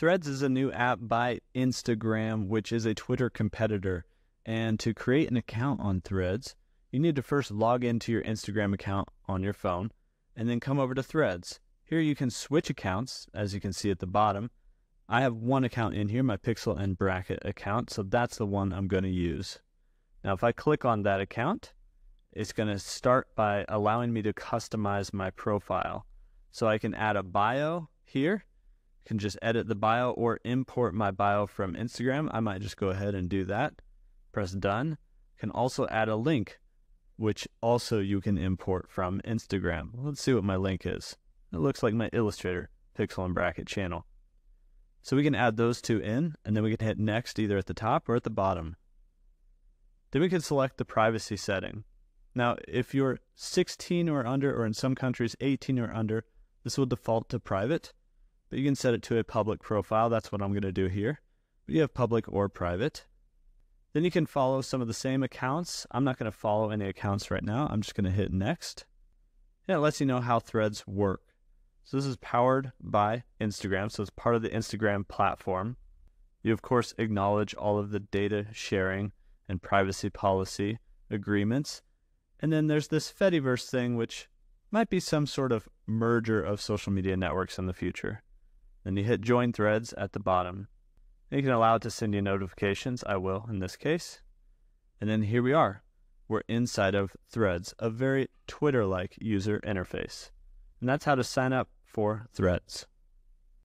Threads is a new app by Instagram, which is a Twitter competitor. And to create an account on Threads, you need to first log into your Instagram account on your phone and then come over to Threads. Here you can switch accounts, as you can see at the bottom. I have one account in here, my Pixel and Bracket account, so that's the one I'm going to use. Now, if I click on that account, it's going to start by allowing me to customize my profile. So I can add a bio here, can just edit the bio or import my bio from Instagram. I might just go ahead and do that. Press done. Can also add a link, which also you can import from Instagram. Let's see what my link is. It looks like my Illustrator Pixel and Bracket channel. So we can add those two in, and then we can hit next either at the top or at the bottom. Then we can select the privacy setting. Now, if you're 16 or under, or in some countries 18 or under, this will default to private, but you can set it to a public profile. That's what I'm going to do here. But you have public or private. Then you can follow some of the same accounts. I'm not going to follow any accounts right now. I'm just going to hit next. And it lets you know how threads work. So this is powered by Instagram, so it's part of the Instagram platform. You, of course, acknowledge all of the data sharing and privacy policy agreements. And then there's this Fediverse thing, which might be some sort of merger of social media networks in the future. Then you hit join threads at the bottom. You can allow it to send you notifications. I will in this case. And then here we are. We're inside of threads, a very Twitter like user interface. And that's how to sign up for threads.